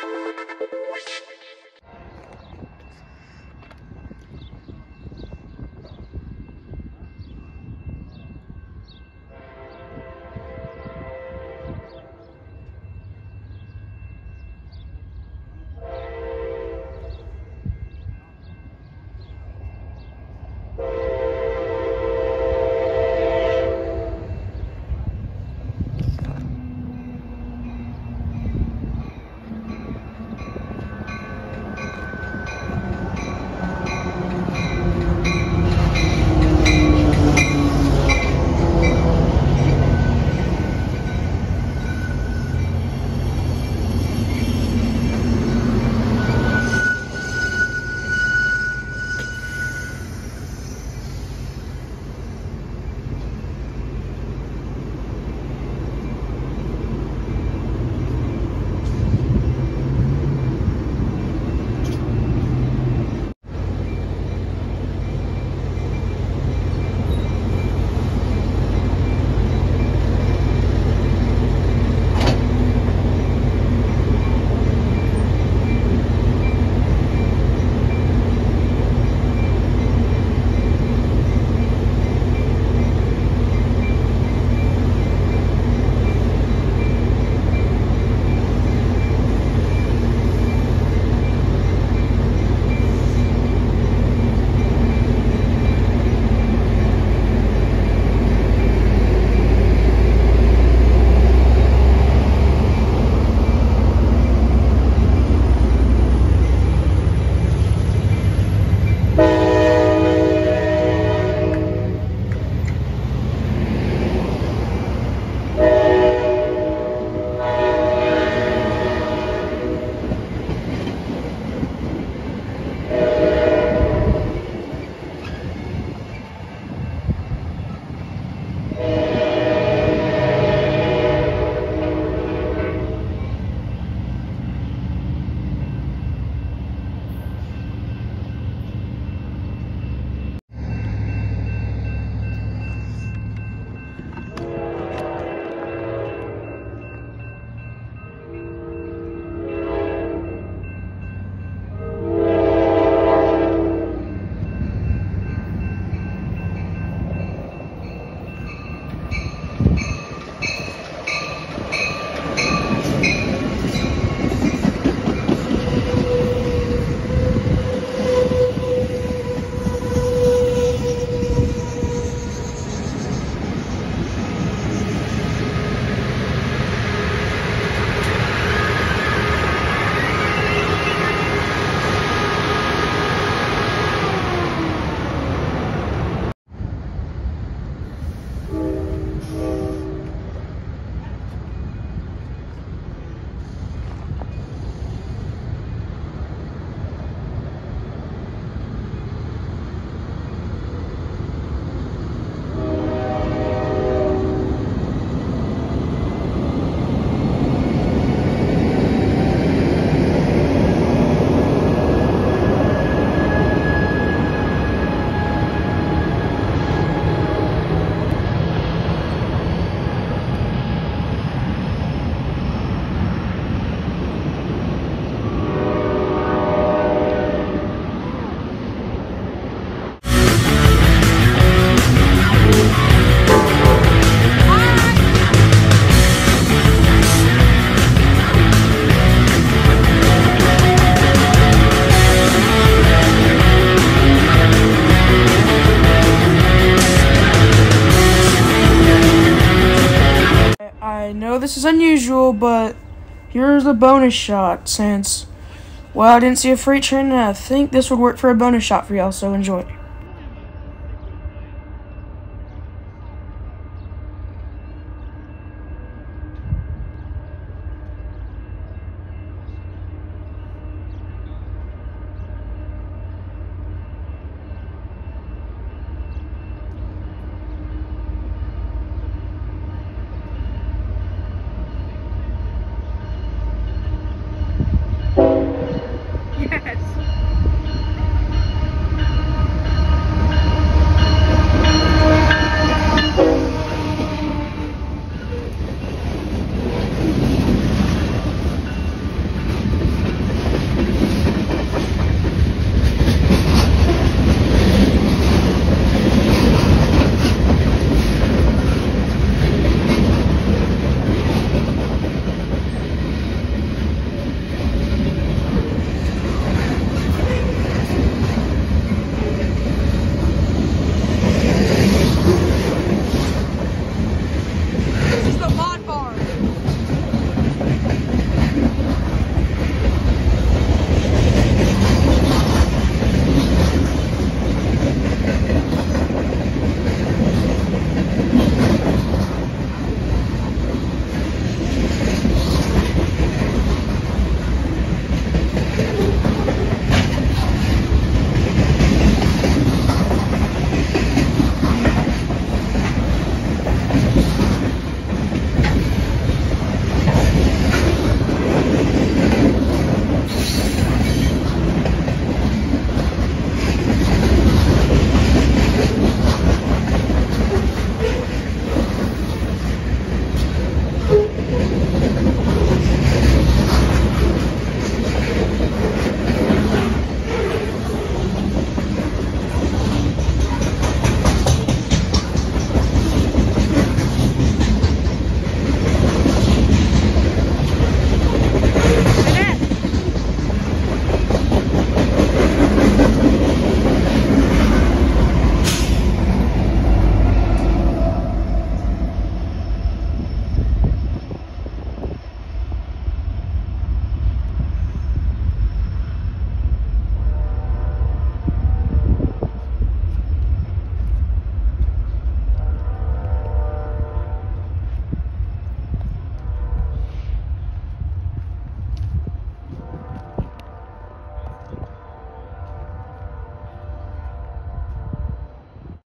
Thank you. This is unusual, but here's a bonus shot since, well, I didn't see a freight train and I think this would work for a bonus shot for y'all, so enjoy.